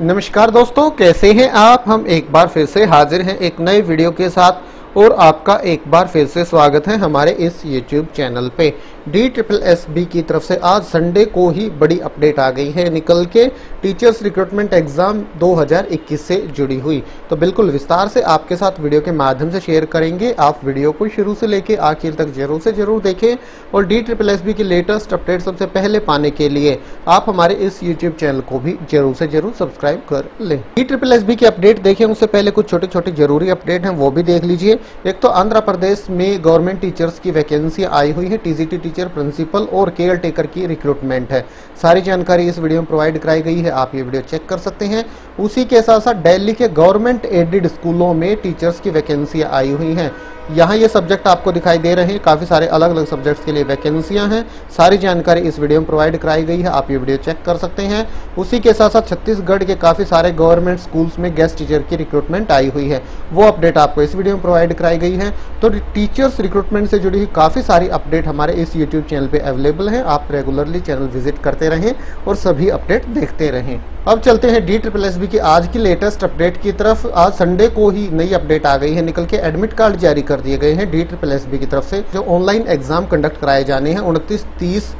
नमस्कार दोस्तों, कैसे हैं आप? हम एक बार फिर से हाजिर हैं एक नए वीडियो के साथ और आपका एक बार फिर से स्वागत है हमारे इस YouTube चैनल पे। डी ट्रिपल एस बी की तरफ़ से आज संडे को ही बड़ी अपडेट आ गई है। निकल के टीचर्स रिक्रूटमेंट एग्ज़ाम 2021 से जुड़ी हुई। तो बिल्कुल विस्तार से आपके साथ वीडियो के माध्यम से शेयर करेंगे। आप वीडियो को शुरू से लेके आखिर तक ज़रूर से ज़रूर देखें और डी ट्रिपल एस बी की लेटेस्ट अपडेट सबसे पहले पाने के लिए आप हमारे इस यूट्यूब चैनल को भी ज़रूर से ज़रूर सब्सक्राइब कर लें। डी ट्रिपल एस बी की अपडेट देखें। उससे पहले कुछ छोटे छोटे ज़रूरी अपडेट हैं, वो भी देख लीजिए। एक तो आंध्र प्रदेश में गवर्नमेंट टीचर्स की वैकेंसी आई हुई है। टीजीटी टीचर प्रिंसिपल और केयर टेकर की रिक्रूटमेंट है। सारी जानकारी इस वीडियो में प्रोवाइड कराई गई है। आप ये वीडियो चेक कर सकते हैं। उसी के साथ साथ दिल्ली के गवर्नमेंट एडेड स्कूलों में टीचर्स की वैकेंसी आई हुई हैं। यहाँ ये सब्जेक्ट आपको दिखाई दे रहे हैं। काफ़ी सारे अलग अलग सब्जेक्ट्स के लिए वैकेंसियाँ हैं। सारी जानकारी इस वीडियो में प्रोवाइड कराई गई है। आप ये वीडियो चेक कर सकते हैं। उसी के साथ साथ छत्तीसगढ़ के काफ़ी सारे गवर्नमेंट स्कूल्स में गेस्ट टीचर की रिक्रूटमेंट आई हुई है। वो अपडेट आपको इस वीडियो में प्रोवाइड कराई गई है। तो टीचर्स रिक्रूटमेंट से जुड़ी हुई काफ़ी सारी अपडेट हमारे इस यूट्यूब चैनल पर अवेलेबल है। आप रेगुलरली चैनल विज़िट करते रहें और सभी अपडेट देखते रहें। अब चलते हैं डी ट्रिपल एस बी की आज की लेटेस्ट अपडेट की तरफ़। आज संडे को ही नई अपडेट आ गई है, निकल के एडमिट कार्ड जारी कर दिए गए हैं डी ट्रिपल एस बी की तरफ़ से, जो ऑनलाइन एग्ज़ाम कंडक्ट कराए जाने हैं उनतीस, तीस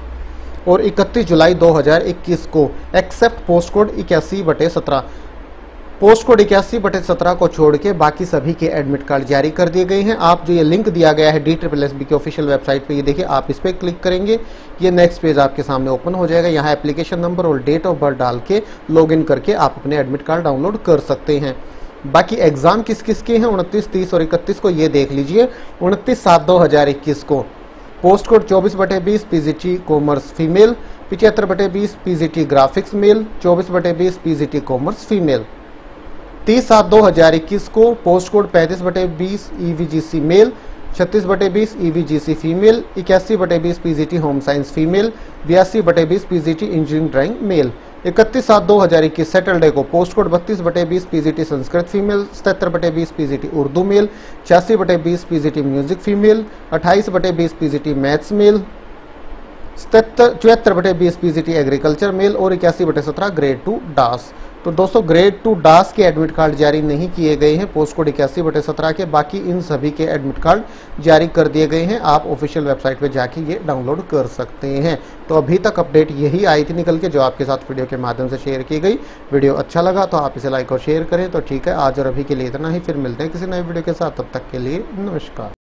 और 31 जुलाई 2021 को। एक्सेप्ट पोस्ट कोड इक्यासी बटे सत्रह। पोस्ट कोड इक्यासी बटे सत्रह को छोड़ के बाकी सभी के एडमिट कार्ड जारी कर दिए गए हैं। आप जो ये लिंक दिया गया है डी ट्रिपल एस बी की ऑफिशियल वेबसाइट पे, ये देखिए, आप इस पर क्लिक करेंगे। ये नेक्स्ट पेज आपके सामने ओपन हो जाएगा। यहाँ एप्लीकेशन नंबर और डेट ऑफ़ बर्थ डाल के लॉग करके आप अपने एडमिट कार्ड डाउनलोड कर सकते हैं। बाकी एग्ज़ाम किस किस के हैं? उनतीस, तीस और इकतीस को ये देख लीजिए। उनतीस, सात, दो हज़ार इक्कीस को। पोस्ट कोड चौबीस बटे बीस पीजीटी कॉमर्स फीमेल पिछहत्तर बटे बीस पीजीटी ग्राफिक्स मेल चौबीस बटे बीस पीजीटी कॉमर्स फीमेल तीस सात दो हज़ार इक्कीस को पोस्ट कोड पैंतीस बटे बीस ईवीजीसी मेल छत्तीस बटे बीस ईवीजीसी फीमेल इक्यासी बटे बीस पीजीटी होम साइंस फीमेल बयासी बटे बीस पीजीटी इंजीनियरिंग ड्राइंग मेल इकतीस सात दो हज़ार इक्कीस सैटरडे को पोस्ट कोड बत्तीस बटे बीस पीजीटी संस्कृत फीमेल सतर बटे बीस पीजीटी उर्दू मेल छियासी बटे बीस पीजीटी म्यूज़िक फीमेल अट्ठाईस बटे बीस पीजीटी मैथ्स मेल सतर चौहत्तर बटे बीस पीजीटी एग्रीकल्चर मेल और इक्यासी बटे सत्रह ग्रेड टू डास। तो दोस्तों ग्रेड टू डास के एडमिट कार्ड जारी नहीं किए गए हैं। पोस्ट कोड इक्यासी बटे सत्रह के, बाकी इन सभी के एडमिट कार्ड जारी कर दिए गए हैं। आप ऑफिशियल वेबसाइट पे जाके ये डाउनलोड कर सकते हैं। तो अभी तक अपडेट यही आई थी निकल के, जो आपके साथ वीडियो के माध्यम से शेयर की गई। वीडियो अच्छा लगा तो आप इसे लाइक और शेयर करें। तो ठीक है, आज और अभी के लिए इतना ही। फिर मिलते हैं किसी नए वीडियो के साथ। तब तक के लिए नमस्कार।